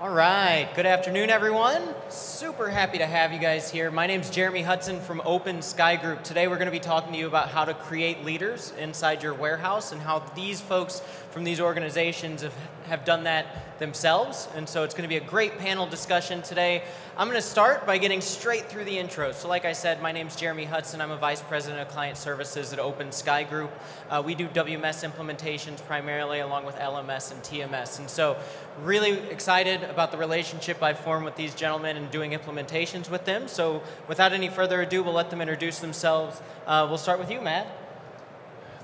All right, good afternoon, everyone. Super happy to have you guys here. My name is Jeremy Hudson from Open Sky Group. Today we're going to be talking to you about how to create leaders inside your warehouse and how these folks from these organizations have, have done that themselves. And so it's going to be a great panel discussion today. I'm going to start by getting straight through the intro. So like I said, my name is Jeremy Hudson. I'm a Vice President of Client Services at Open Sky Group. Uh, we do WMS implementations primarily along with LMS and TMS. And so really excited about the relationship I've formed with these gentlemen and doing implementations with them. So without any further ado, we'll let them introduce themselves. Uh, we'll start with you, Matt.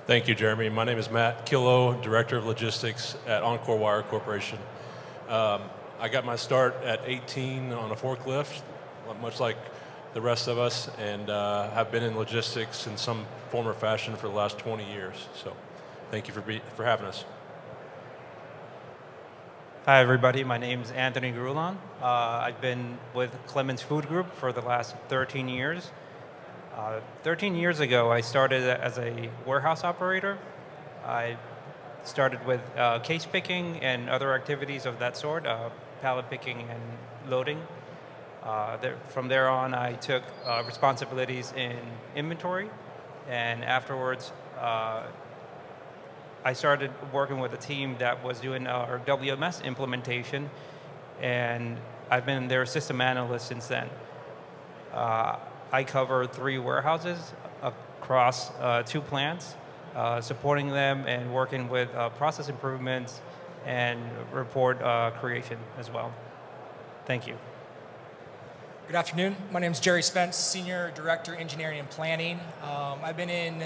Thank you, Jeremy. My name is Matt Killo, Director of Logistics at Encore Wire Corporation. Um, I got my start at 18 on a forklift, much like the rest of us, and uh, have been in logistics in some form or fashion for the last 20 years. So thank you for, be, for having us. Hi, everybody. My name is Anthony Grulon. Uh, I've been with Clemens Food Group for the last 13 years. Uh, 13 years ago, I started as a warehouse operator. I started with uh, case picking and other activities of that sort, uh, pallet picking and loading. Uh, there, from there on, I took uh, responsibilities in inventory, and afterwards, uh, I started working with a team that was doing our WMS implementation, and I've been their system analyst since then. Uh, I cover three warehouses across uh, two plants, uh, supporting them and working with process improvements and report creation as well. Thank you. Good afternoon. My name is Jerry Spence, Senior Director, Engineering and Planning. Um, I've been in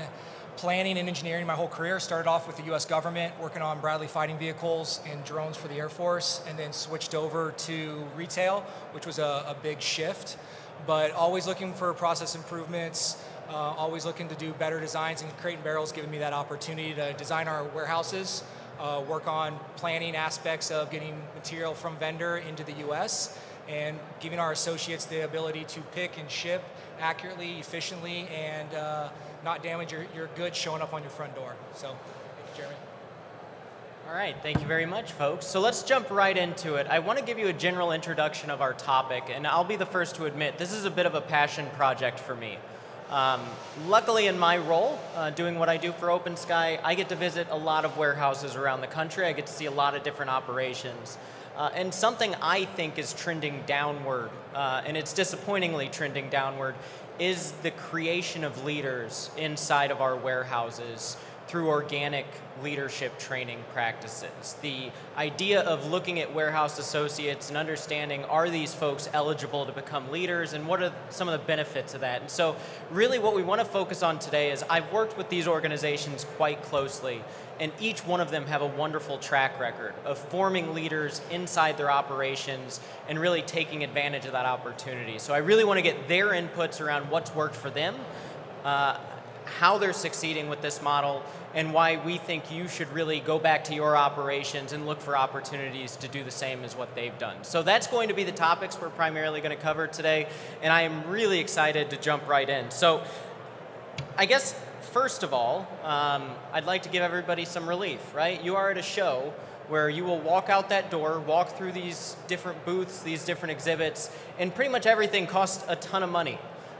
planning and engineering my whole career. Started off with the U.S. government, working on Bradley fighting vehicles and drones for the Air Force, and then switched over to retail, which was a, a big shift. But always looking for process improvements, uh, always looking to do better designs, and Crate and Barrel's given me that opportunity to design our warehouses, uh, work on planning aspects of getting material from vendor into the U.S and giving our associates the ability to pick and ship accurately, efficiently, and uh, not damage your, your goods showing up on your front door. So, thank you, Jeremy. All right, thank you very much, folks. So let's jump right into it. I want to give you a general introduction of our topic, and I'll be the first to admit this is a bit of a passion project for me. Um, luckily, in my role, uh, doing what I do for OpenSky, I get to visit a lot of warehouses around the country. I get to see a lot of different operations. Uh, and something I think is trending downward, uh, and it's disappointingly trending downward, is the creation of leaders inside of our warehouses through organic leadership training practices. The idea of looking at warehouse associates and understanding are these folks eligible to become leaders and what are some of the benefits of that. And so, really, what we want to focus on today is I've worked with these organizations quite closely, and each one of them have a wonderful track record of forming leaders inside their operations and really taking advantage of that opportunity. So, I really want to get their inputs around what's worked for them. Uh, how they're succeeding with this model and why we think you should really go back to your operations and look for opportunities to do the same as what they've done. So that's going to be the topics we're primarily going to cover today, and I am really excited to jump right in. So I guess first of all, um, I'd like to give everybody some relief, right? You are at a show where you will walk out that door, walk through these different booths, these different exhibits, and pretty much everything costs a ton of money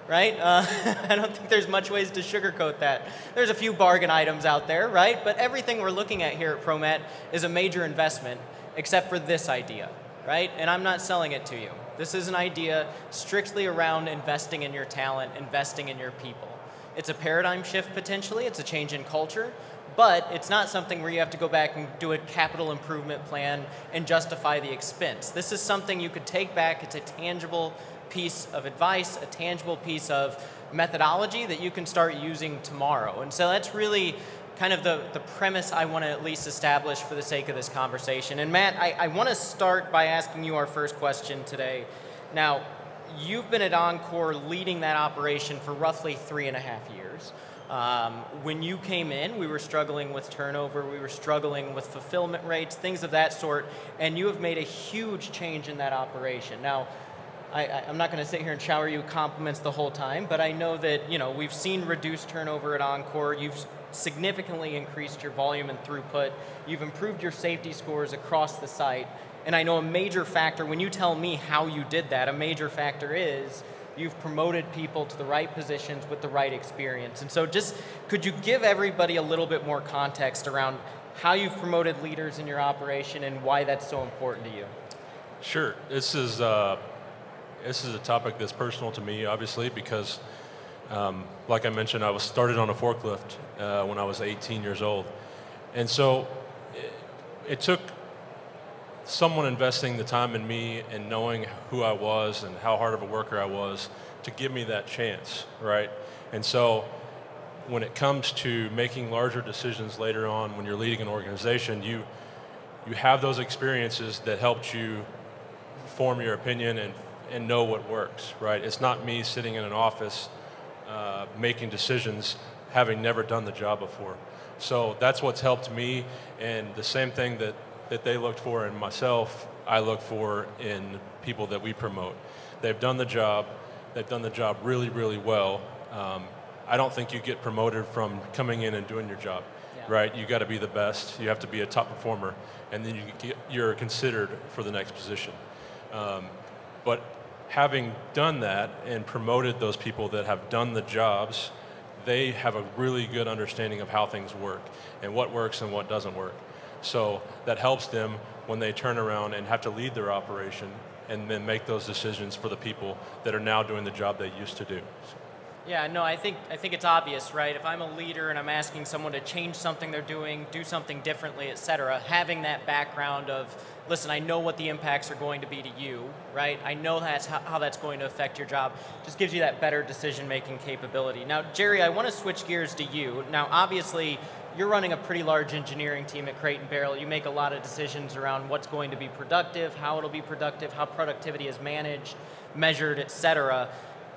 right? Uh, I don't think there's much ways to sugarcoat that. There's a few bargain items out there, right? But everything we're looking at here at ProMat is a major investment, except for this idea, right? And I'm not selling it to you. This is an idea strictly around investing in your talent, investing in your people. It's a paradigm shift potentially, it's a change in culture, but it's not something where you have to go back and do a capital improvement plan and justify the expense. This is something you could take back, it's a tangible piece of advice, a tangible piece of methodology that you can start using tomorrow. And so that's really kind of the, the premise I want to at least establish for the sake of this conversation. And Matt, I, I want to start by asking you our first question today. Now, you've been at Encore leading that operation for roughly three and a half years. Um, when you came in, we were struggling with turnover, we were struggling with fulfillment rates, things of that sort, and you have made a huge change in that operation. Now, I, am not going to sit here and shower you compliments the whole time, but I know that you know we've seen reduced turnover at Encore. You've significantly increased your volume and throughput. You've improved your safety scores across the site, And I know a major factor, when you tell me how you did that, a major factor is you've promoted people to the right positions with the right experience. And so, just could you give everybody a little bit more context around how you've promoted leaders in your operation and why that's so important to you? Sure. This is uh, this is a topic that's personal to me, obviously, because, um, like I mentioned, I was started on a forklift uh, when I was 18 years old, and so it, it took someone investing the time in me and knowing who I was and how hard of a worker I was to give me that chance, right? And so when it comes to making larger decisions later on when you're leading an organization, you you have those experiences that helped you form your opinion and and know what works, right? It's not me sitting in an office uh, making decisions having never done the job before. So that's what's helped me, and the same thing that that they looked for in myself, I look for in people that we promote. They've done the job. They've done the job really, really well. Um, I don't think you get promoted from coming in and doing your job, yeah. right? You got to be the best. You have to be a top performer, and then you get, you're considered for the next position. Um, but having done that and promoted those people that have done the jobs, they have a really good understanding of how things work and what works and what doesn't work. So that helps them when they turn around and have to lead their operation and then make those decisions for the people that are now doing the job they used to do. Yeah, no, I think I think it's obvious, right? If I'm a leader and I'm asking someone to change something they're doing, do something differently, et cetera, having that background of, listen, I know what the impacts are going to be to you, right? I know that's how, that's going to affect your job. Just gives you that better decision-making capability. Now, Jerry, I want to switch gears to you. Now, obviously, you're running a pretty large engineering team at Crate and Barrel. You make a lot of decisions around what's going to be productive, how it'll be productive, how productivity is managed, measured, et cetera.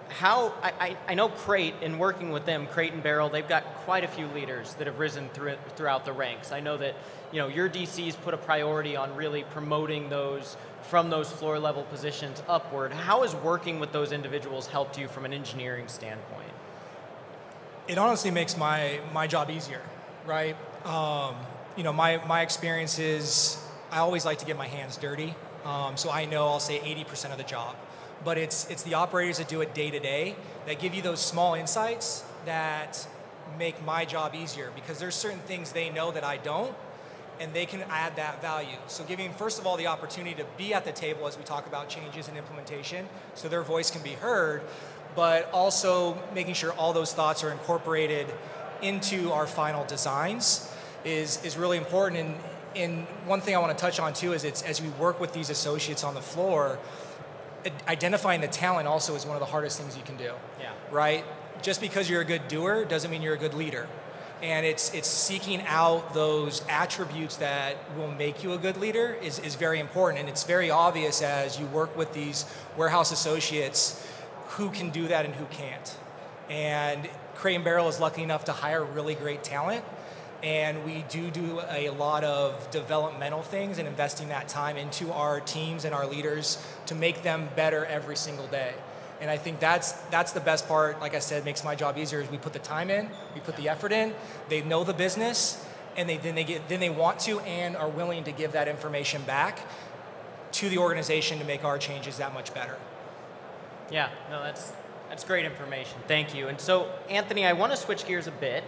How I, I know Crate in working with them, Crate and Barrel, they've got quite a few leaders that have risen through, throughout the ranks. I know that you know your DCs put a priority on really promoting those from those floor level positions upward. How has working with those individuals helped you from an engineering standpoint? It honestly makes my my job easier right? Um, you know, my, my experience is I always like to get my hands dirty. Um, so I know I'll say 80% of the job. But it's, it's the operators that do it day to day that give you those small insights that make my job easier because there's certain things they know that I don't and they can add that value. So giving first of all the opportunity to be at the table as we talk about changes and implementation so their voice can be heard, but also making sure all those thoughts are incorporated into our final designs is, is really important. And, and one thing I want to touch on too is it's as we work with these associates on the floor, identifying the talent also is one of the hardest things you can do. Yeah. Right? Just because you're a good doer doesn't mean you're a good leader. And it's it's seeking out those attributes that will make you a good leader is, is very important. And it's very obvious as you work with these warehouse associates who can do that and who can't. And Crate and Barrel is lucky enough to hire really great talent. And we do do a lot of developmental things and investing that time into our teams and our leaders to make them better every single day. And I think that's that's the best part. Like I said, makes my job easier. Is we put the time in, we put the effort in. They know the business, and they then they get then they want to and are willing to give that information back to the organization to make our changes that much better. Yeah, no, that's that's great information. Thank you. And so, Anthony, I want to switch gears a bit,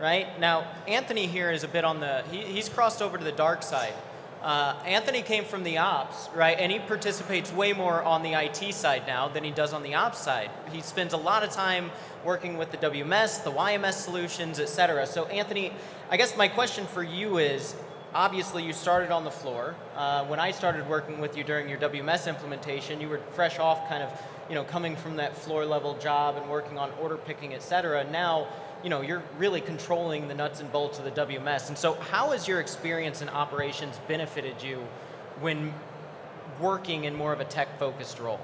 right? Now, Anthony here is a bit on the, he, he's crossed over to the dark side. Uh, Anthony came from the ops, right? And he participates way more on the IT side now than he does on the ops side. He spends a lot of time working with the WMS, the YMS solutions, et cetera. So, Anthony, I guess my question for you is obviously you started on the floor. Uh, when I started working with you during your WMS implementation, you were fresh off kind of you know, coming from that floor level job and working on order picking, et cetera, now, you know, you're really controlling the nuts and bolts of the WMS. And so how has your experience in operations benefited you when working in more of a tech focused role?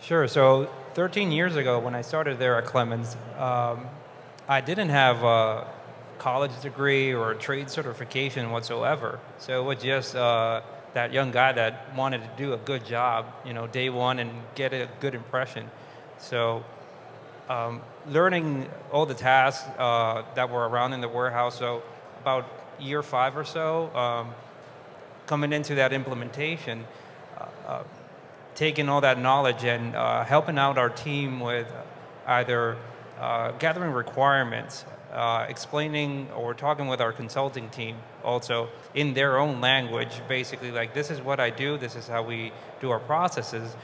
Sure. So 13 years ago, when I started there at Clemens, um, I didn't have a college degree or a trade certification whatsoever. So it was just uh, that young guy that wanted to do a good job, you know, day one and get a good impression. So um, learning all the tasks uh, that were around in the warehouse. So about year five or so, um, coming into that implementation, uh, uh, taking all that knowledge and uh, helping out our team with either uh, gathering requirements, uh, explaining or talking with our consulting team also in their own language, basically like this is what I do, this is how we do our processes,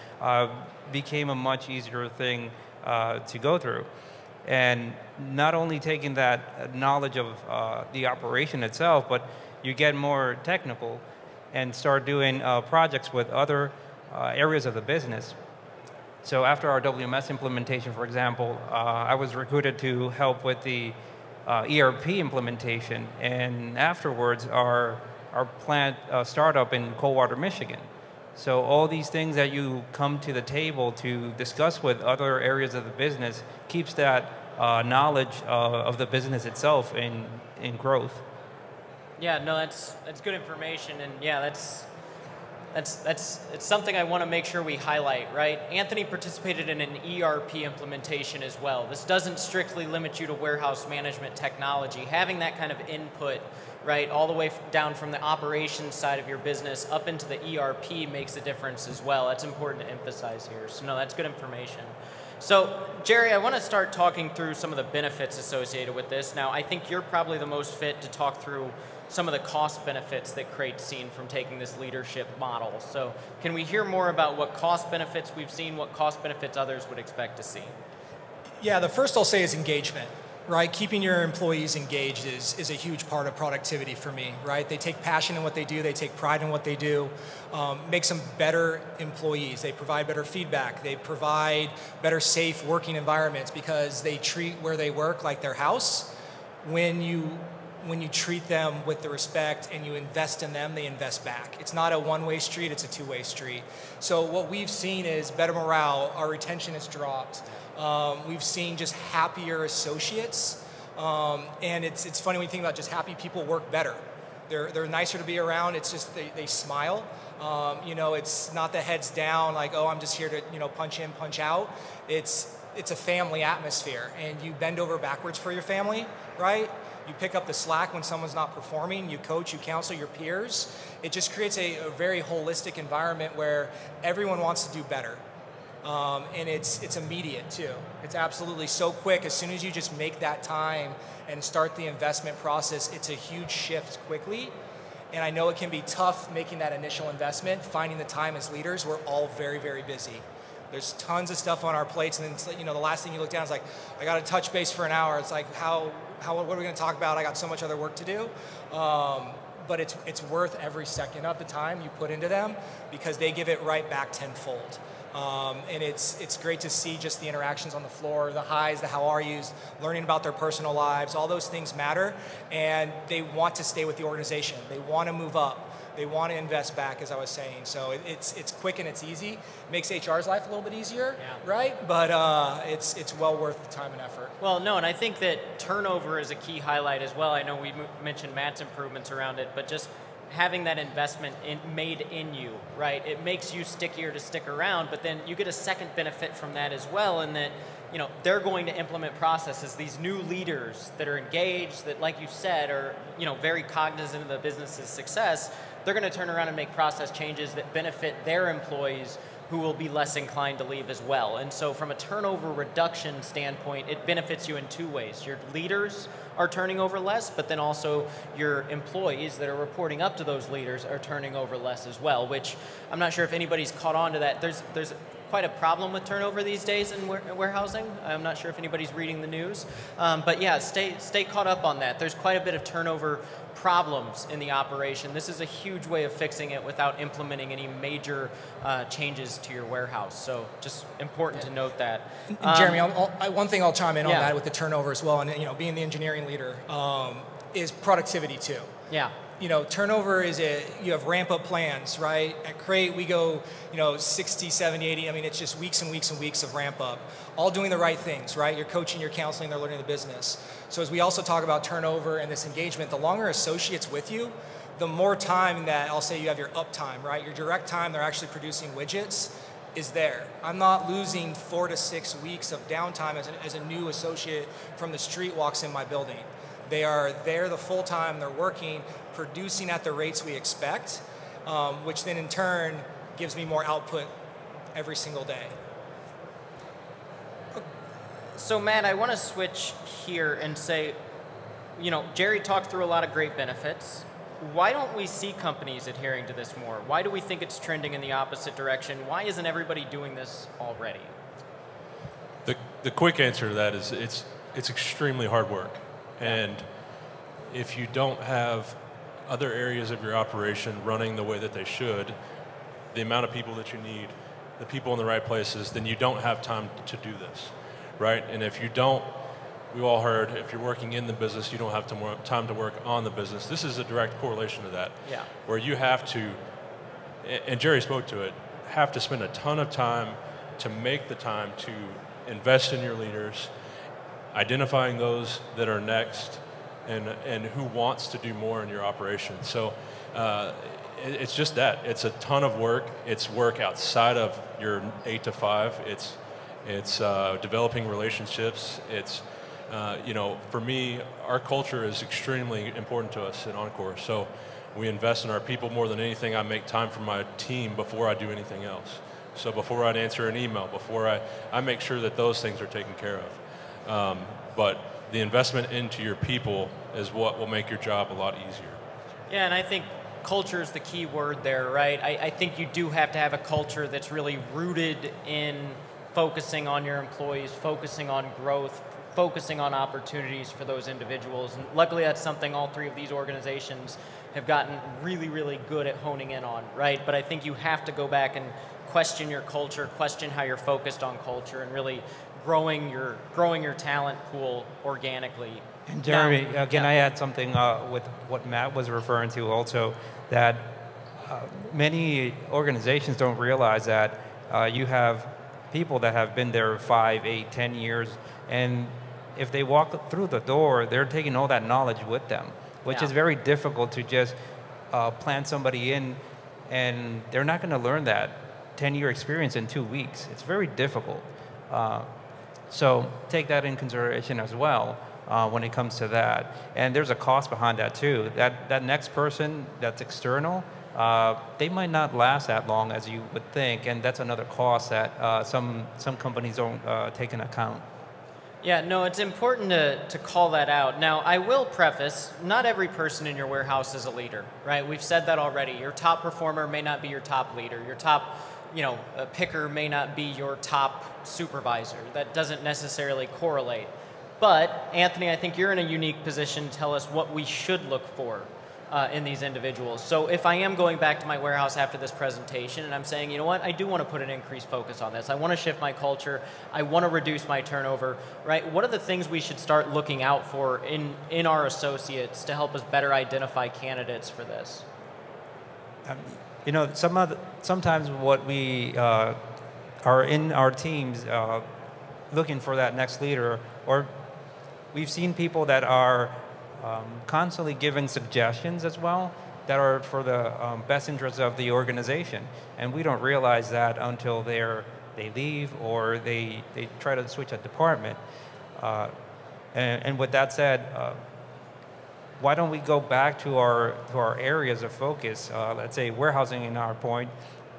became a much easier thing to go through. And not only taking that knowledge of uh, the operation itself, but you get more technical and start doing uh, projects with other uh, areas of the business. So after our WMS implementation, for example, uh, I was recruited to help with the uh, ERP implementation, and afterwards our our plant uh, startup in Coldwater, Michigan. So all these things that you come to the table to discuss with other areas of the business keeps that uh, knowledge uh, of the business itself in in growth. Yeah, no, that's that's good information, and yeah, that's that's that's it's something I want to make sure we highlight, right? Anthony participated in an ERP implementation as well. This doesn't strictly limit you to warehouse management technology. Having that kind of input, right, all the way down from the operations side of your business up into the ERP makes a difference as well. That's important to emphasize here. So no, that's good information. So, Jerry, I want to start talking through some of the benefits associated with this. Now, I think you're probably the most fit to talk through some of the cost benefits that Crate's seen from taking this leadership model. So can we hear more about what cost benefits we've seen, what cost benefits others would expect to see? Yeah, the first I'll say is engagement, right? Keeping your employees engaged is, is a huge part of productivity for me, right? They take passion in what they do, they take pride in what they do, um, makes them better employees. They provide better feedback, they provide better safe working environments because they treat where they work like their house. When you when you treat them with the respect and you invest in them, they invest back. It's not a one way street, it's a two way street. So, what we've seen is better morale, our retention has dropped. Um, we've seen just happier associates. Um, and it's, it's funny when you think about just happy people work better. They're, they're nicer to be around, it's just they, they smile. Um, you know, it's not the heads down, like, oh, I'm just here to, you know, punch in, punch out. It's, it's a family atmosphere, and you bend over backwards for your family, right? You pick up the slack when someone's not performing. You coach, you counsel your peers. It just creates a, a very holistic environment where everyone wants to do better. Um, and it's it's immediate too. It's absolutely so quick. As soon as you just make that time and start the investment process, it's a huge shift quickly. And I know it can be tough making that initial investment, finding the time as leaders. We're all very very busy. There's tons of stuff on our plates, and then you know the last thing you look down is like, I got to touch base for an hour. It's like how how, what are we going to talk about? I got so much other work to do. Um, but it's, it's worth every second of the time you put into them because they give it right back tenfold. Um, and it's, it's great to see just the interactions on the floor, the highs, the how are yous, learning about their personal lives. All those things matter, and they want to stay with the organization. They want to move up. They want to invest back, as I was saying. So it, it's it's quick and it's easy. Makes HR's life a little bit easier, yeah. right? But uh, it's it's well worth the time and effort. Well, no, and I think that turnover is a key highlight as well. I know we mentioned Matt's improvements around it, but just having that investment in, made in you, right? It makes you stickier to stick around, but then you get a second benefit from that as well, in that you know they're going to implement processes. These new leaders that are engaged, that, like you said, are you know very cognizant of the business's success they're going to turn around and make process changes that benefit their employees who will be less inclined to leave as well. And so, from a turnover reduction standpoint, it benefits you in two ways. Your leaders are turning over less, but then also your employees that are reporting up to those leaders are turning over less as well, which I'm not sure if anybody's caught on to that. There's, there's quite a problem with turnover these days in warehousing. I'm not sure if anybody's reading the news, um, but yeah, stay stay caught up on that. There's quite a bit of turnover problems in the operation. This is a huge way of fixing it without implementing any major uh, changes to your warehouse. So just important to note that. Um, Jeremy, I'll, I'll, one thing I'll chime in yeah. on that with the turnover as well, and you know, being the engineering leader um, is productivity too. Yeah you know, turnover is a, you have ramp up plans, right? At Crate, we go, you know, 60, 70, 80. I mean, it's just weeks and weeks and weeks of ramp up. All doing the right things, right? You're coaching, you're counseling, they're learning the business. So as we also talk about turnover and this engagement, the longer associates with you, the more time that I'll say you have your uptime, right? Your direct time, they're actually producing widgets is there. I'm not losing four to six weeks of downtime as a, as a new associate from the street walks in my building. They are there the full time, they're working, producing at the rates we expect. um, which then in turn gives me more output every single day. So, Matt, I want to switch here and say, you know, Jerry talked through a lot of great benefits. Why don't we see companies adhering to this more? Why do we think it's trending in the opposite direction? Why isn't everybody doing this already? The, the quick answer to that is it's, it's extremely hard work. And if you don't have other areas of your operation running the way that they should, the amount of people that you need, the people in the right places, then you don't have time to do this, right? And if you don't, we've all heard if you're working in the business, you don't have time to work on the business. This is a direct correlation to that, yeah. where you have to, and Jerry spoke to it, have to spend a ton of time to make the time to invest in your leaders, identifying those that are next, and, and who wants to do more in your operation. So uh, it, it's just that. It's a ton of work. It's work outside of your eight to five. It's, it's uh, developing relationships. It's, uh, you know, for me, our culture is extremely important to us at Encore. So we invest in our people more than anything. I make time for my team before I do anything else. So before I'd answer an email, before I, I make sure that those things are taken care of. Um, but the investment into your people is what will make your job a lot easier. Yeah, and I think culture is the key word there, right? I, I think you do have to have a culture that's really rooted in focusing on your employees, focusing on growth, focusing on opportunities for those individuals. And luckily, that's something all three of these organizations have gotten really, really good at honing in on, right? But I think you have to go back and question your culture, question how you're focused on culture, and really growing your growing your talent pool organically. And Jeremy, now, again, yeah. I add something uh, with what Matt was referring to also that uh, many organizations don't realize that uh, you have people that have been there five, eight, ten years, and if they walk through the door, they're taking all that knowledge with them, which yeah. is very difficult to just uh, plant somebody in, and they're not going to learn that 10 year experience in two weeks. It's very difficult. Uh, so take that in consideration as well uh, when it comes to that. And there's a cost behind that too. That, that next person that's external, uh, they might not last that long as you would think, and that's another cost that uh, some, some companies don't uh, take into account. Yeah, no, it's important to, to call that out. Now, I will preface not every person in your warehouse is a leader, right? We've said that already. Your top performer may not be your top leader. Your top you know, a picker may not be your top supervisor. That doesn't necessarily correlate. But, Anthony, I think you're in a unique position to tell us what we should look for uh, in these individuals. So, if I am going back to my warehouse after this presentation and I'm saying, you know what, I do want to put an increased focus on this, I want to shift my culture, I want to reduce my turnover, right? What are the things we should start looking out for in, in our associates to help us better identify candidates for this? Um, you know, some sometimes what we uh, are in our teams uh, looking for that next leader, or we've seen people that are um, constantly giving suggestions as well that are for the um, best interests of the organization, and we don't realize that until they're they leave or they they try to switch a department. Uh, and, and, with that said uh, why don't we go back to our to our areas of focus? Uh, let's say warehousing in our point,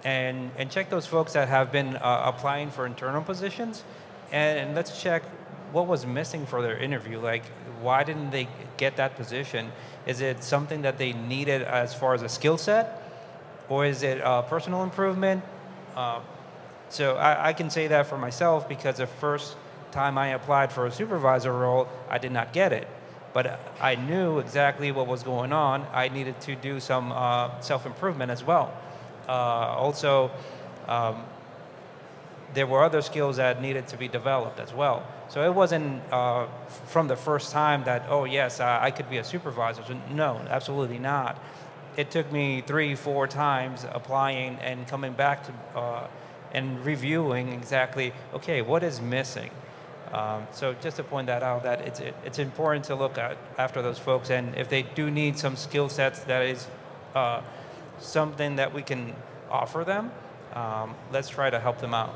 and and check those folks that have been uh, applying for internal positions, and, and, let's check what was missing for their interview. Like, why didn't they get that position? Is it something that they needed as far as a skill set, or is it uh, personal improvement? Uh, so I, I can say that for myself because the first time I applied for a supervisor role, I did not get it but I knew exactly what was going on. I needed to do some uh, self improvement as well. Uh, also, um, there were other skills that needed to be developed as well. So it wasn't uh, from the first time that, oh, yes, I could be a supervisor. So no, absolutely not. It took me three, four times applying and coming back to uh, and reviewing exactly, okay, what is missing? Um, so just to point that out, that it's it, it's important to look at after those folks, and if they do need some skill sets, that is uh, something that we can offer them. Um, let's try to help them out.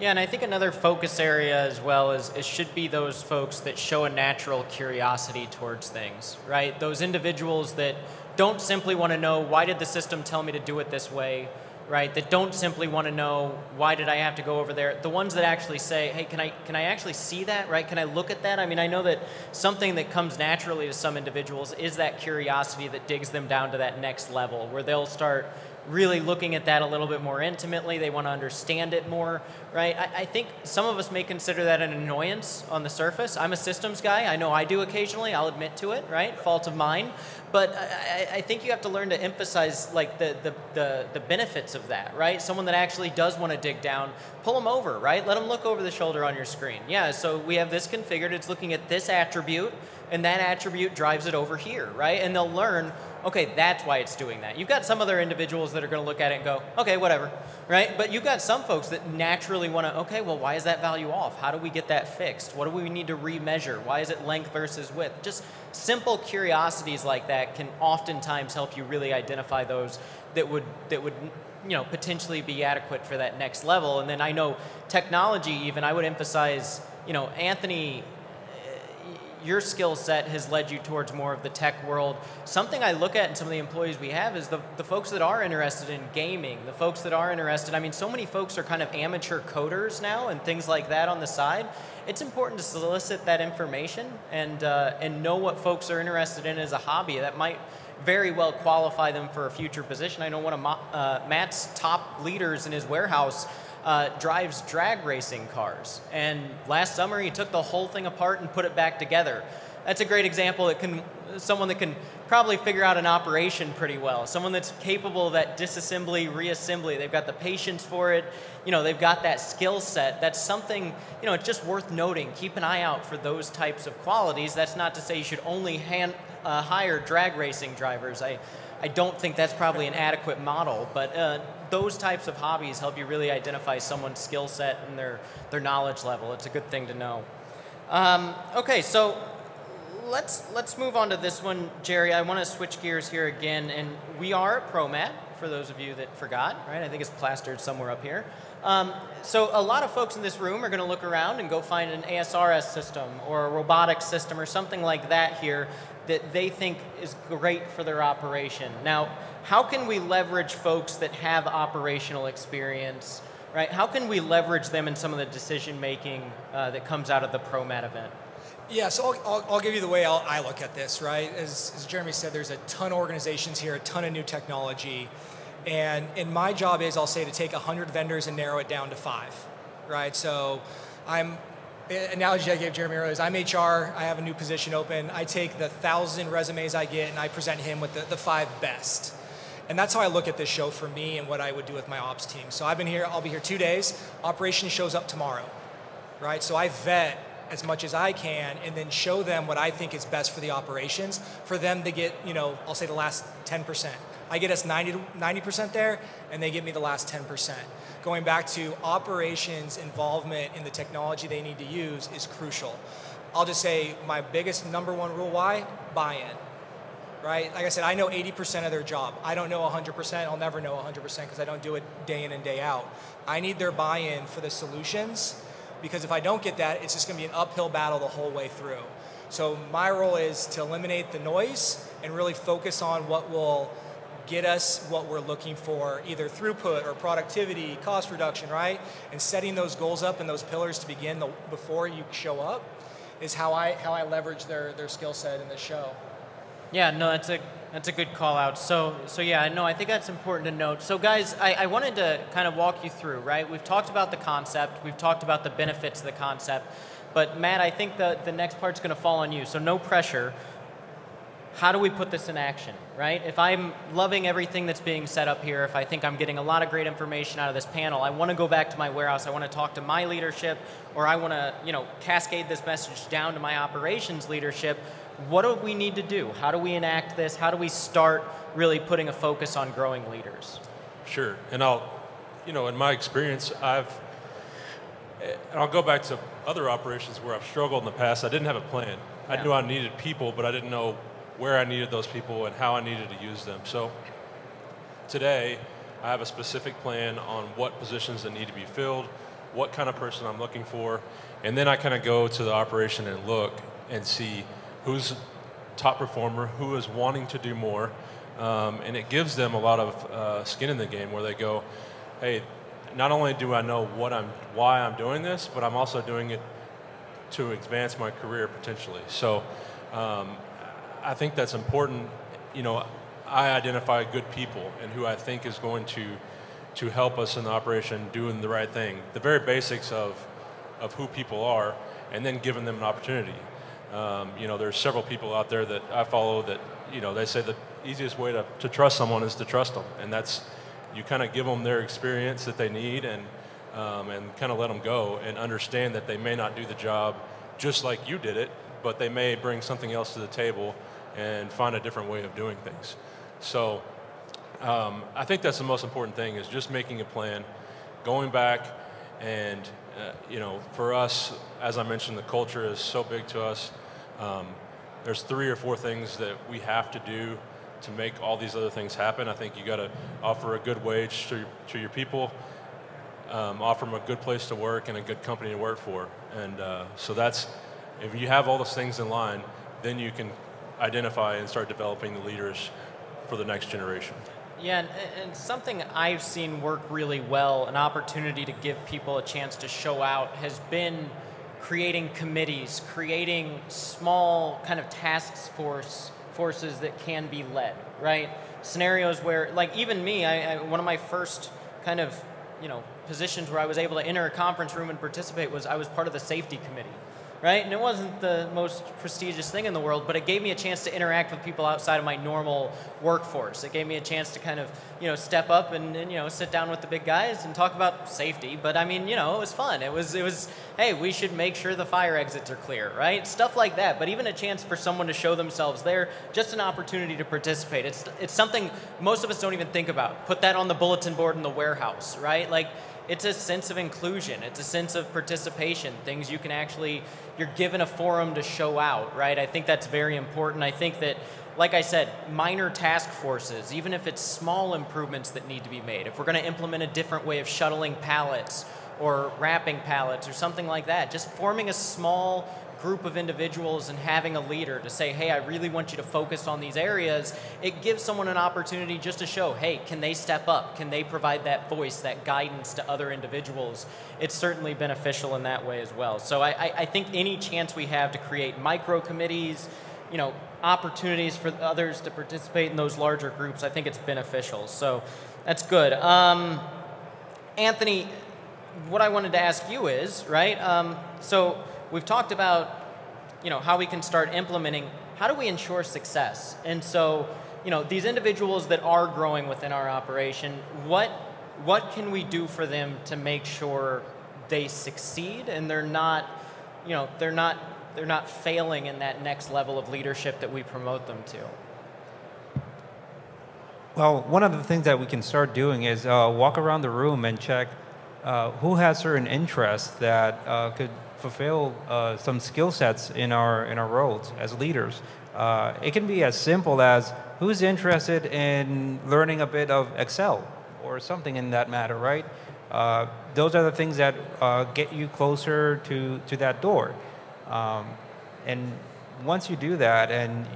Yeah, and I think another focus area as well is it should be those folks that show a natural curiosity towards things, right? Those individuals that don't simply want to know why did the system tell me to do it this way, right? That don't simply want to know why did I have to go over there. The ones that actually say, hey, can I can I actually see that, right? Can I look at that? I mean, I know that something that comes naturally to some individuals is that curiosity that digs them down to that next level where they'll start really looking at that a little bit more intimately. They want to understand it more, right? I, I, think some of us may consider that an annoyance on the surface. I'm a systems guy. I know I do occasionally. I'll admit to it, right? Fault of mine. But I, I think you have to learn to emphasize like the, the, the, the benefits of that, right? Someone that actually does want to dig down, pull them over, right? Let them look over the shoulder on your screen. Yeah, so we have this configured. It's looking at this attribute, and that attribute drives it over here, right? And they'll learn okay, that's why it's doing that. You've got some other individuals that are going to look at it and go, okay, whatever, right? But you've got some folks that naturally want to, okay, well, why is that value off? How do we get that fixed? What do we need to remeasure? Why is it length versus width? Just simple curiosities like that can oftentimes help you really identify those that would that would you know potentially be adequate for that next level. And then I know technology even I would emphasize, you know, Anthony your skill set has led you towards more of the tech world. Something I look at in some of the employees we have is the, the folks that are interested in gaming, the folks that are interested. I mean, so many folks are kind of amateur coders now and things like that on the side. It's important to solicit that information and, uh, and know what folks are interested in as a hobby. That might very well qualify them for a future position. I know one of uh, Matt's top leaders in his warehouse uh, drives drag racing cars. And last summer, he took the whole thing apart and put it back together. That's a great example that can someone that can probably figure out an operation pretty well. Someone that's capable of that disassembly, reassembly. They've got the patience for it. You know, they've got that skill set. That's something, you know, it's just worth noting. Keep an eye out for those types of qualities. That's not to say you should only hand, uh, hire drag racing drivers. I, I don't think that's probably an adequate model, but uh, those types of hobbies help you really identify someone's skill set and their, their knowledge level. It's a good thing to know. Um, okay, so let's let's move on to this one, Jerry. I want to switch gears here again, and we are at ProMat for those of you that forgot, right? I think it's plastered somewhere up here. Um, so a lot of folks in this room are going to look around and go find an ASRS system or a robotics system or something like that here that they think is great for their operation. Now, how can we leverage folks that have operational experience, right? How can we leverage them in some of the decision making uh, that comes out of the ProMat event? Yeah, so I'll, I'll, I'll give you the way I'll, i look at this, right? As, as Jeremy said, there's a ton of organizations here, a ton of new technology. And, and my job is, I'll say, to take 100 vendors and narrow it down to five, right? So I'm analogy I gave Jeremy earlier is I'm HR, I have a new position open. I take the thousand resumes I get and I present him with the, the five best. And that's how I look at this show for me and what I would do with my ops team. So I've been here, I'll be here two days. Operation shows up tomorrow, right? So I vet as much as I can and then show them what I think is best for the operations for them to get, you know, I'll say the last 10%. I get us 90, 90% there and they give me the last 10% going back to operations involvement in the technology they need to use is crucial. I'll just say my biggest number one rule why buy-in. Right? Like I said, I know 80% of their job. I don't know 100%. I'll never know 100% because I don't do it day in and day out. I need their buy-in for the solutions because if I don't get that, it's just going to be an uphill battle the whole way through. So my role is to eliminate the noise and really focus on what will get us what we're looking for, either throughput or productivity, cost reduction, right? And setting those goals up and those pillars to begin the, before you show up is how I how I leverage their their skill set in the show. Yeah, no, that's a that's a good call out. So so yeah, no, I think that's important to note. So guys, I, I wanted to kind of walk you through, right? We've talked about the concept, we've talked about the benefits of the concept, but Matt, I think the the next part's going to fall on you. So no pressure how do we put this in action, right? If I'm loving everything that's being set up here, if I think I'm getting a lot of great information out of this panel, I want to go back to my warehouse, I want to talk to my leadership, or I want to, you know, cascade this message down to my operations leadership. What do we need to do? How do we enact this? How do we start really putting a focus on growing leaders? Sure, and I'll, you know, in my experience, I've, and I'll go back to other operations where I've struggled in the past. I didn't have a plan. I knew I needed people, but I didn't know where I needed those people and how I needed to use them. So today, I have a specific plan on what positions that need to be filled, what kind of person I'm looking for, and then I kind of go to the operation and look and see who's top performer, who is wanting to do more, Um, and it gives them a lot of uh, skin in the game where they go, hey, not only do I know what I'm, why I'm doing this, but I'm also doing it to advance my career potentially. So um, I think that's important. You know, I identify good people and who I think is going to to help us in the operation doing the right thing. The very basics of of who people are, and then giving them an opportunity. Um, you know, there's several people out there that I follow that you know they say the easiest way to, to trust someone is to trust them, and that's you kind of give them their experience that they need and um, and kind of let them go and understand that they may not do the job just like you did it, but they may bring something else to the table and find a different way of doing things. So um, I think that's the most important thing is just making a plan, going back, and uh, you know, for us, as I mentioned, the culture is so big to us. Um, there's three or four things that we have to do to make all these other things happen. I think you got to offer a good wage to, to your people, um, offer them a good place to work and a good company to work for. And uh, so that's, if you have all those things in line, then you can identify and start developing the leaders for the next generation. Yeah, and, and, something I've seen work really well, an opportunity to give people a chance to show out, has been creating committees, creating small kind of task force forces that can be led, right? Scenarios where, like even me, I, I, one of my first kind of you know positions where I was able to enter a conference room and participate was I was part of the safety committee right? And it wasn't the most prestigious thing in the world, but it gave me a chance to interact with people outside of my normal workforce. It gave me a chance to kind of, you know, step up and, and, you know, sit down with the big guys and talk about safety. But I mean, you know, it was fun. It was, it was, hey, we should make sure the fire exits are clear, right? Stuff like that. But even a chance for someone to show themselves there, just an opportunity to participate. It's, it's something most of us don't even think about. Put that on the bulletin board in the warehouse, right? Like, it's a sense of inclusion. It's a sense of participation. Things you can actually, you're given a forum to show out, right? I think that's very important. I think that, like I said, minor task forces, even if it's small improvements that need to be made, if we're going to implement a different way of shuttling pallets or wrapping pallets or something like that, just forming a small group of individuals and having a leader to say, hey, I really want you to focus on these areas, it gives someone an opportunity just to show, hey, can they step up? Can they provide that voice, that guidance to other individuals? It's certainly beneficial in that way as well. So I, I think any chance we have to create micro committees, you know, opportunities for others to participate in those larger groups, I think it's beneficial. So that's good. Um, Anthony, what I wanted to ask you is, right, um, so we've talked about you know how we can start implementing how do we ensure success? And so you know these individuals that are growing within our operation what what can we do for them to make sure they succeed and they're not you know they're not they're not failing in that next level of leadership that we promote them to? Well one of the things that we can start doing is uh, walk around the room and check uh, who has certain interests that uh, could fulfill uh, some skill sets in our in our roles as leaders. Uh, it can be as simple as who's interested in learning a bit of Excel or something in that matter, right? Uh, those are the things that uh, get you closer to to that door. Um, and once you do that, and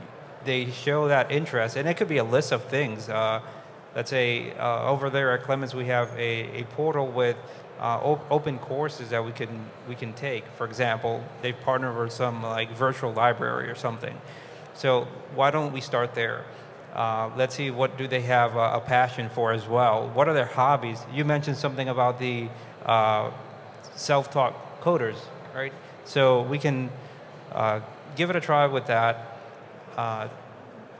they show that interest, and it could be a list of things. Uh, let's say uh, over there at Clemens, we have a, a portal with uh, op open courses that we can we can take. For example, they've partnered with some like virtual library or something. So why don't we start there? Uh, let's see what do they have a, a, passion for as well. What are their hobbies? You mentioned something about the uh, self-taught coders, right? So we can uh, give it a try with that. Uh,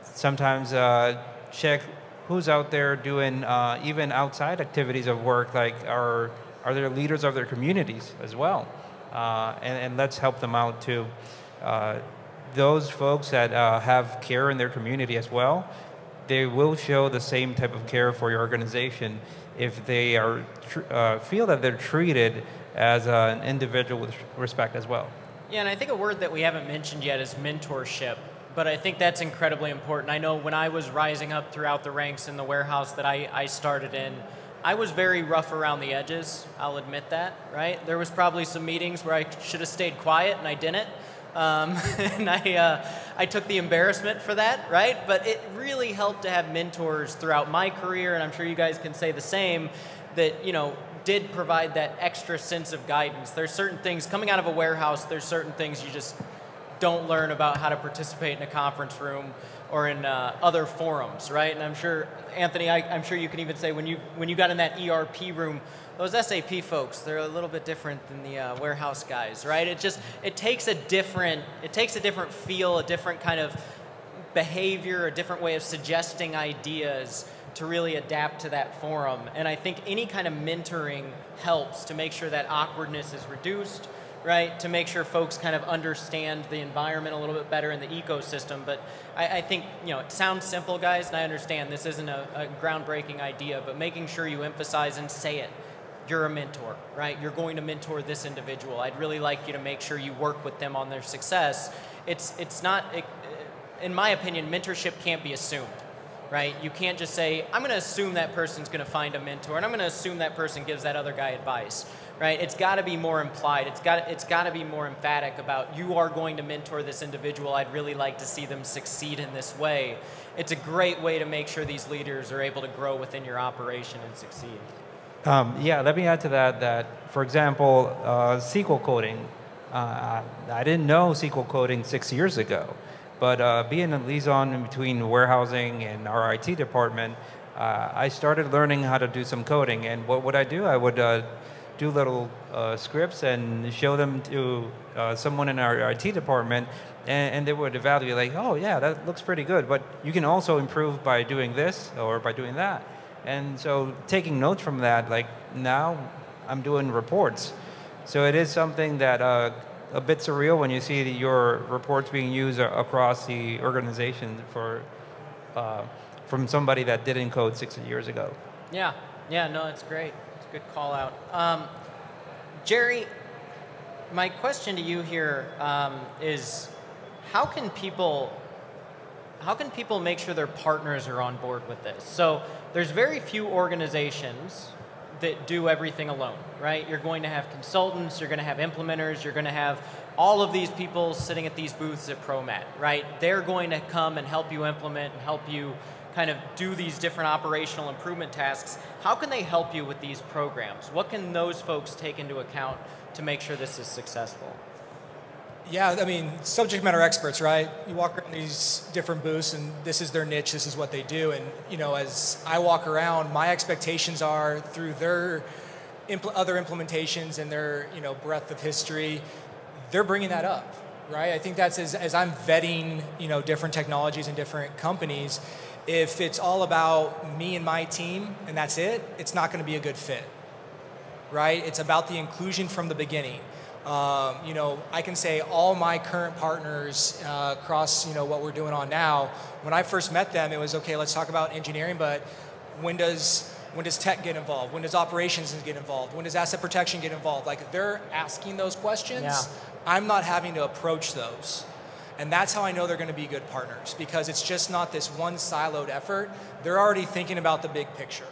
sometimes uh, check who's out there doing even outside activities of work, like our are they leaders of their communities as well? Uh, and, and, let's help them out too. Uh, those folks that uh, have care in their community as well, they will show the same type of care for your organization if they are uh, feel that they're treated as an individual with respect as well. Yeah, and I think a word that we haven't mentioned yet is mentorship but I think that's incredibly important. I know when I was rising up throughout the ranks in the warehouse that I, I started in, I was very rough around the edges. I'll admit that, right? There was probably some meetings where I should have stayed quiet and I didn't. Um, and I, uh, I took the embarrassment for that, right? But it really helped to have mentors throughout my career, and I'm sure you guys can say the same, that, you know, did provide that extra sense of guidance. There's certain things, coming out of a warehouse, there's certain things you just don't learn about how to participate in a conference room or in uh, other forums, right? And I'm sure, Anthony, I, am sure you can even say when you when you got in that ERP room, those SAP folks, they're a little bit different than the uh, warehouse guys, right? It just it takes a different it takes a different feel, a different kind of behavior, a different way of suggesting ideas to really adapt to that forum. And I think any kind of mentoring helps to make sure that awkwardness is reduced right? To make sure folks kind of understand the environment a little bit better in the ecosystem. But I, I think, you know, it sounds simple, guys, and I understand this isn't a, a groundbreaking idea, but making sure you emphasize and say it. You're a mentor, right? You're going to mentor this individual. I'd really like you to make sure you work with them on their success. It's, it's not, it, in my opinion, mentorship can't be assumed right? You can't just say, I'm going to assume that person's going to find a mentor, and I'm going to assume that person gives that other guy advice right? It's got to be more implied. It's got it's got to be more emphatic about you are going to mentor this individual. I'd really like to see them succeed in this way. It's a great way to make sure these leaders are able to grow within your operation and succeed. Um, yeah, let me add to that. That, for example, uh, SQL coding. Uh, I didn't know SQL coding six years ago, but uh, being a liaison between warehousing and our IT department, uh, I started learning how to do some coding. And what would I do? I would uh, do little uh, scripts and show them to uh, someone in our IT department, and, and, they would evaluate like, oh yeah, that looks pretty good, but you can also improve by doing this or by doing that. And so taking notes from that, like now I'm doing reports. So it is something that uh, a bit surreal when you see your reports being used across the organization for uh, from somebody that didn't code six years ago. Yeah, yeah, no, it's great good call out. Um, Jerry, my question to you here um, is, how can people how can people make sure their partners are on board with this? So there's very few organizations that do everything alone, right? You're going to have consultants, you're going to have implementers, you're going to have all of these people sitting at these booths at ProMat, right? They're going to come and help you implement and help you kind of do these different operational improvement tasks, how can they help you with these programs? What can those folks take into account to make sure this is successful? Yeah, I mean, subject matter experts, right? You walk around these different booths, and this is their niche. This is what they do. And you know, as I walk around, my expectations are through their impl- other implementations and their you know breadth of history, they're bringing that up, right? I think that's as, as I'm vetting you know different technologies and different companies if it's all about me and my team and that's it, it's not going to be a good fit, right? It's about the inclusion from the beginning. Um, you know, I can say all my current partners uh, across, you know, what we're doing on now. When I first met them, it was okay. Let's talk about engineering, but when does when does tech get involved? When does operations get involved? When does asset protection get involved? Like they're asking those questions. Yeah. I'm not having to approach those. And that's how I know they're going to be good partners because it's just not this one siloed effort. They're already thinking about the big picture,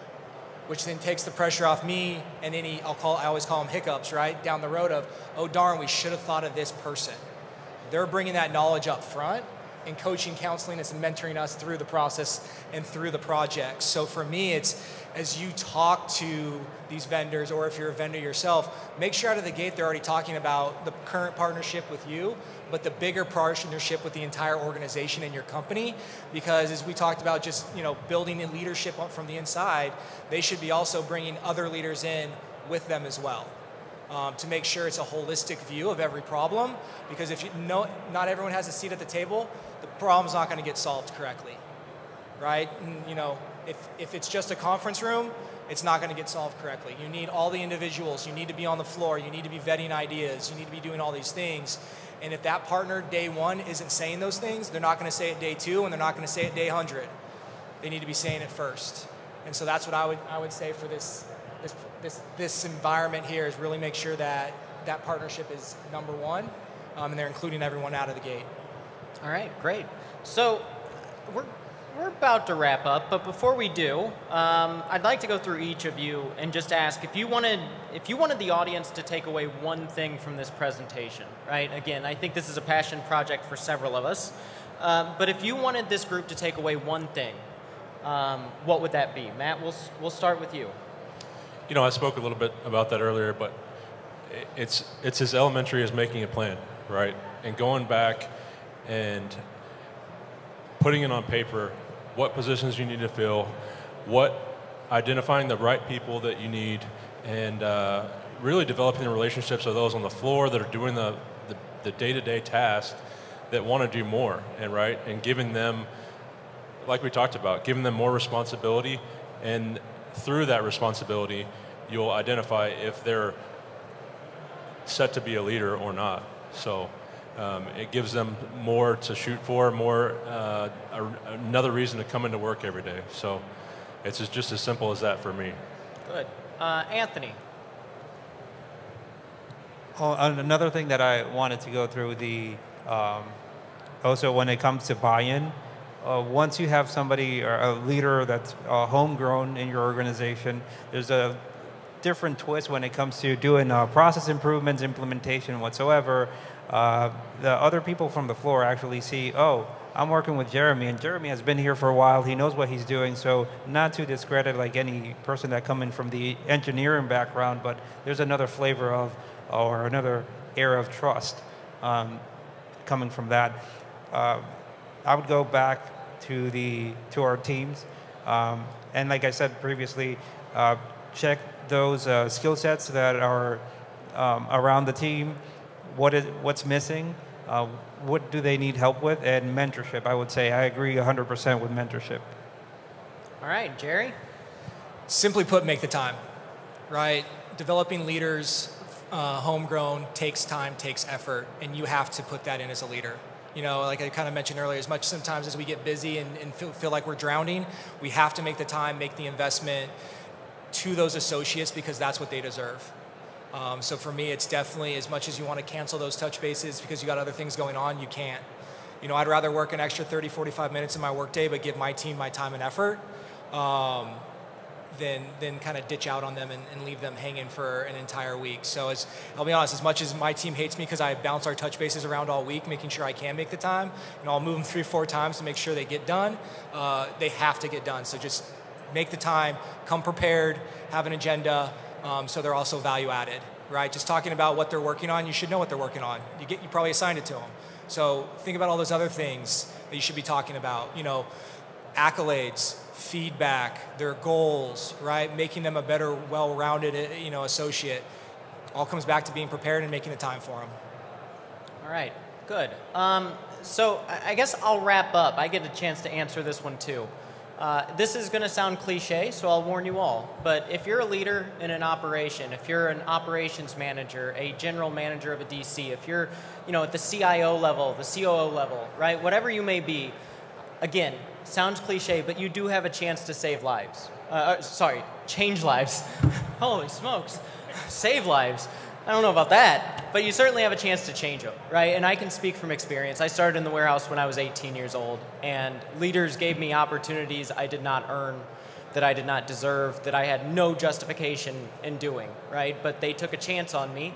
which then takes the pressure off me and any, I'll call, I always call them hiccups, right? Down the road of, oh darn, we should have thought of this person. They're bringing that knowledge up front and coaching, counseling us, and mentoring us through the process and through the project. So for me, it's as you talk to these vendors, or if you're a vendor yourself, make sure out of the gate they're already talking about the current partnership with you, but the bigger partnership with the entire organization and your company because as we talked about just you know building in leadership from the inside they should be also bringing other leaders in with them as well um, to make sure it's a holistic view of every problem because if you know not everyone has a seat at the table the problem's not going to get solved correctly right? And, you know if, if it's just a conference room it's not going to get solved correctly you need all the individuals you need to be on the floor you need to be vetting ideas you need to be doing all these things and if that partner day one isn't saying those things, they're not going to say it day two, and they're not going to say it day 100. They need to be saying it first. And so that's what I would, I would say for this, this, this, this environment here is really make sure that that partnership is number one, um, and they're including everyone out of the gate. All right, great. So we're we're about to wrap up, but before we do, um, I'd like to go through each of you and just ask if you wanted if you wanted the audience to take away one thing from this presentation, right? Again, I think this is a passion project for several of us, uh, but if you wanted this group to take away one thing, um, what would that be? Matt, we'll we'll start with you. You know, I spoke a little bit about that earlier, but it's it's as elementary as making a plan, right? And going back and putting it on paper what positions you need to fill, what identifying the right people that you need, and uh, really developing the relationships of those on the floor that are doing the, the, the day-to-day tasks that want to do more, and right, and giving them, like we talked about, giving them more responsibility, and through that responsibility, you'll identify if they're set to be a leader or not. So um, it gives them more to shoot for, more uh, a, another reason to come into work every day. So it's just as simple as that for me. Good, uh, Anthony. Well, another thing that I wanted to go through the um, also when it comes to buy-in. Uh, once you have somebody or a leader that's uh, homegrown in your organization, there's a different twist when it comes to doing uh, process improvements, implementation whatsoever. Uh, the other people from the floor actually see, oh, I'm working with Jeremy, and Jeremy has been here for a while. He knows what he's doing. So not to discredit like any person that come in from the engineering background, but there's another flavor of or another air of trust um, coming from that. Uh, I would go back to the to our teams, um, and like I said previously, uh, check those uh, skill sets that are um, around the team what is what's missing, uh, what do they need help with, and mentorship. I would say I agree 100% with mentorship. All right, Jerry. Simply put, make the time. Right, developing leaders, uh, homegrown takes time, takes effort, and you have to put that in as a leader. You know, like I kind of mentioned earlier, as much sometimes as we get busy and, and feel, feel like we're drowning, we have to make the time, make the investment to those associates because that's what they deserve. Um, so for me, it's definitely as much as you want to cancel those touch bases because you got other things going on, you can't. You know, I'd rather work an extra 30, 45 minutes in my workday, but give my team my time and effort um, than, than kind of ditch out on them and, and, leave them hanging for an entire week. So as, I'll be honest, as much as my team hates me because I bounce our touch bases around all week, making sure I can make the time, you know, I'll move them three, four times to make sure they get done. Uh, they have to get done. So just make the time, come prepared, have an agenda, um, so they're also value added, right? Just talking about what they're working on, you should know what they're working on. You get, you probably assigned it to them. So think about all those other things that you should be talking about. You know, accolades, feedback, their goals, right? Making them a better, well-rounded, eh, you know, associate. All comes back to being prepared and making the time for them. All right, good. Um, so I guess I'll wrap up. I get a chance to answer this one too. Uh, this is going to sound cliche, so I'll warn you all. But if you're a leader in an operation, if you're an operations manager, a general manager of a DC, if you're, you know, at the CIO level, the COO level, right, whatever you may be, again, sounds cliche, but you do have a chance to save lives. Uh, uh sorry, change lives. Holy smokes, save lives. I don't know about that, but you certainly have a chance to change them, right? And I can speak from experience. I started in the warehouse when I was 18 years old, and leaders gave me opportunities I did not earn, that I did not deserve, that I had no justification in doing, right? But they took a chance on me,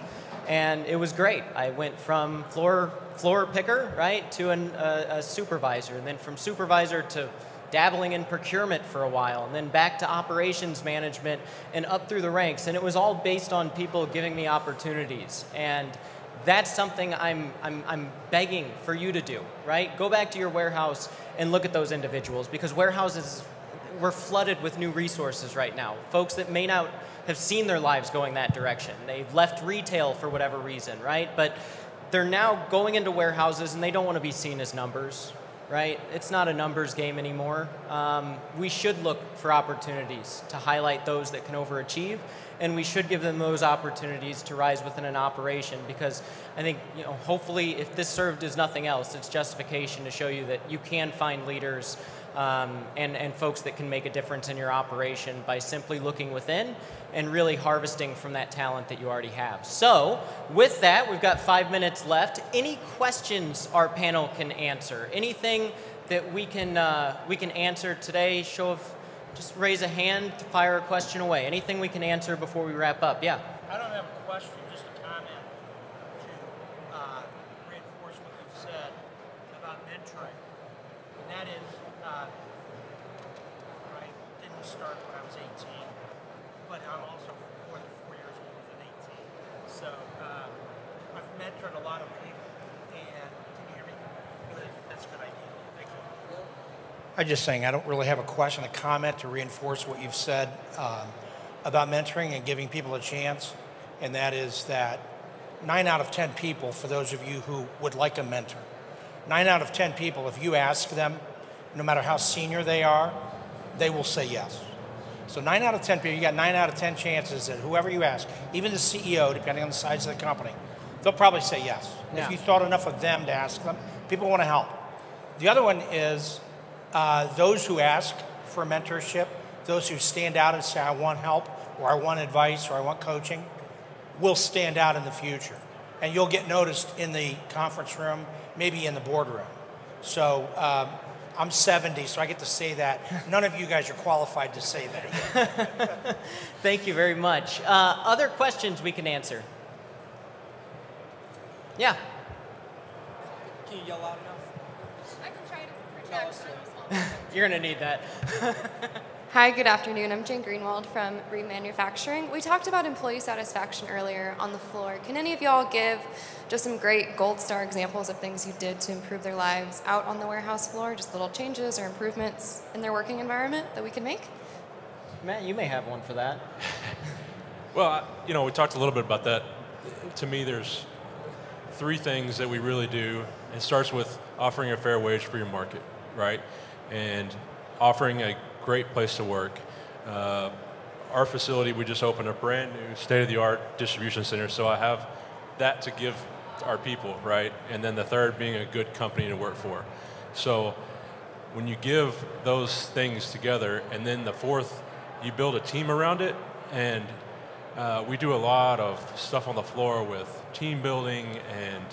and it was great. I went from floor floor picker, right, to an, uh, a supervisor, and then from supervisor to dabbling in procurement for a while, and then back to operations management and up through the ranks. And it was all based on people giving me opportunities. And that's something I'm, I'm, I'm begging for you to do, right? Go back to your warehouse and look at those individuals because warehouses, we're flooded with new resources right now. Folks that may not have seen their lives going that direction. They've left retail for whatever reason, right? But they're now going into warehouses and they don't want to be seen as numbers, right? It's not a numbers game anymore. Um, we should look for opportunities to highlight those that can overachieve, and we should give them those opportunities to rise within an operation because I think, you know, hopefully, if this served as nothing else, it's justification to show you that you can find leaders um, and, and folks that can make a difference in your operation by simply looking within and really harvesting from that talent that you already have. So, with that, we've got five minutes left. Any questions our panel can answer? Anything that we can uh, we can answer today? Show of just raise a hand, to fire a question away. Anything we can answer before we wrap up? Yeah. I don't have a question, just a comment to uh, reinforce what you've said about mentoring. And that is, uh, I didn't start when I was 18, but I'm also more than four years older than 18. So uh, I've mentored a lot of people, and can you hear me? Good. That's a good idea. Thank you. I'm just saying, I don't really have a question, a comment to reinforce what you've said um, about mentoring and giving people a chance. And that is that nine out of 10 people, for those of you who would like a mentor, nine out of 10 people, if you ask them, no matter how senior they are, they will say yes. So nine out of 10 people, you got nine out of 10 chances that whoever you ask, even the CEO, depending on the size of the company, they'll probably say yes. Yeah. If you thought enough of them to ask them, people want to help. The other one is uh, those who ask for mentorship, those who stand out and say, I want help, or I want advice, or I want coaching, will stand out in the future. And you'll get noticed in the conference room, maybe in the boardroom. So um, I'm 70, so I get to say that. None of you guys are qualified to say that. Thank you very much. Uh, other questions we can answer? Yeah. Can you yell loud enough? I can try to project. You're going to need that. Hi, good afternoon. I'm Jane Greenwald from Remanufacturing. We talked about employee satisfaction earlier on the floor. Can any of y'all give just some great gold star examples of things you did to improve their lives out on the warehouse floor? Just little changes or improvements in their working environment that we can make? Matt, you may have one for that. Well, you know, we talked a little bit about that. To me, there's three things that we really do. It starts with offering a fair wage for your market, right? And offering a great place to work. Uh, our facility, we just opened a brand new state of the art distribution center, so I have that to give our people, right? And then the third being a good company to work for. So when you give those things together, and then the fourth, you build a team around it, and uh, we do a lot of stuff on the floor with team building and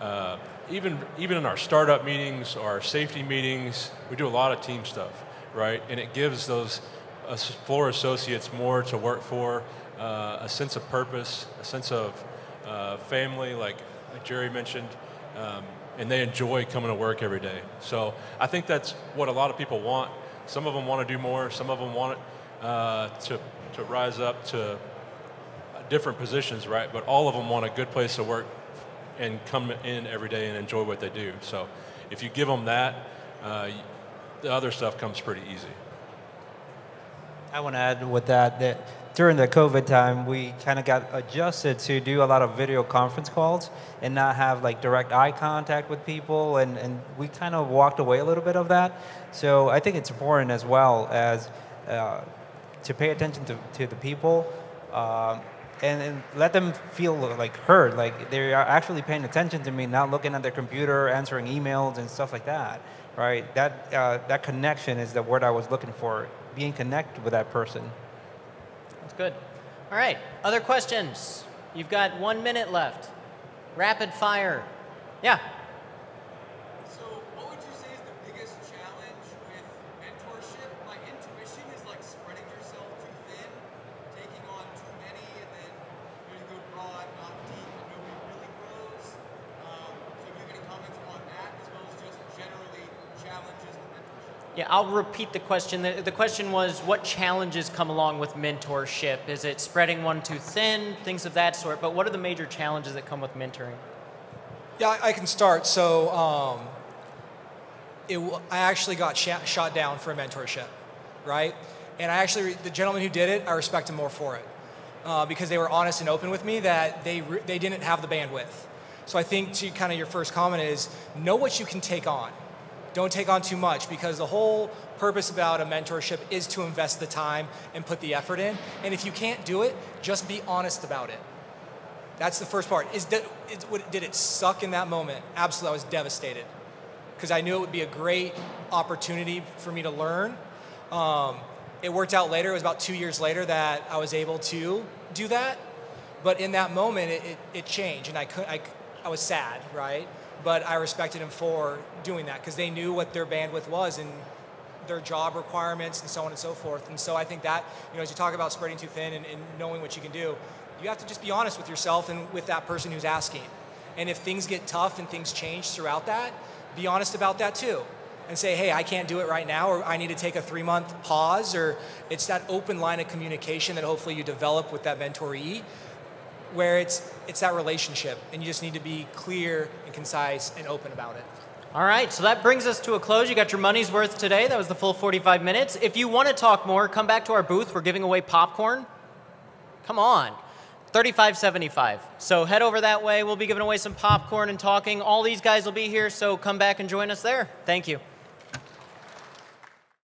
uh, even even in our startup meetings, our safety meetings, we do a lot of team stuff, right? And it gives those floor associates more to work for, uh, a sense of purpose, a sense of uh, family, like, like Jerry mentioned, um, and they enjoy coming to work every day. So I think that's what a lot of people want. Some of them want to do more. Some of them want uh, to to rise up to different positions, right? But all of them want a good place to work and come in every day and enjoy what they do. So if you give them that, uh, the other stuff comes pretty easy. I want to add with that that during the COVID time, we kind of got adjusted to do a lot of video conference calls and not have like direct eye contact with people, and, and we kind of walked away a little bit of that. So I think it's important as well as uh, to pay attention to, to the people. Um, and, and let them feel like heard, like they are actually paying attention to me, not looking at their computer, answering emails and stuff like that, right? That uh, that connection is the word I was looking for. Being connected with that person. That's good. All right. Other questions? You've got one minute left. Rapid fire. Yeah. So, what would you say is the biggest challenge with mentorship? My intuition is like spreading yourself too thin, taking on too many, and then you, know, you go broad, not deep, and nobody really grows. Um, so, do you have any comments on that, as well as just generally challenges with mentorship? Yeah, I'll repeat the question. The, the question was what challenges come along with mentorship? Is it spreading one too thin, things of that sort? But what are the major challenges that come with mentoring? Yeah, I, can start. So, um, it, I actually got sh- shot down for a mentorship, right? And I actually, the gentleman who did it, I respect him more for it uh, because they were honest and open with me that they they didn't have the bandwidth. So I think to kind of your first comment is know what you can take on. Don't take on too much because the whole purpose about a mentorship is to invest the time and put the effort in. And if you can't do it, just be honest about it. That's the first part. Is, what, did it suck in that moment? Absolutely, I was devastated because I knew it would be a great opportunity for me to learn. Um, it worked out later. It was about two years later that I was able to do that. But in that moment, it, it, it changed, and I, could, I, I was sad, right? But I respected them for doing that because they knew what their bandwidth was and their job requirements and so on and so forth. And so I think that, you know, as you talk about spreading too thin and, and knowing what you can do, you have to just be honest with yourself and with that person who's asking. And if things get tough and things change throughout that, be honest about that too. And say, hey, I can't do it right now, or I need to take a three month pause, or it's that open line of communication that hopefully you develop with that mentoree where it's it's that relationship and you just need to be clear and concise and open about it. All right, so that brings us to a close. You got your money's worth today. That was the full 45 minutes. If you want to talk more, come back to our booth. We're giving away popcorn. Come on. 35.75. So head over that way. We'll be giving away some popcorn and talking. All these guys will be here, so come back and join us there. Thank you.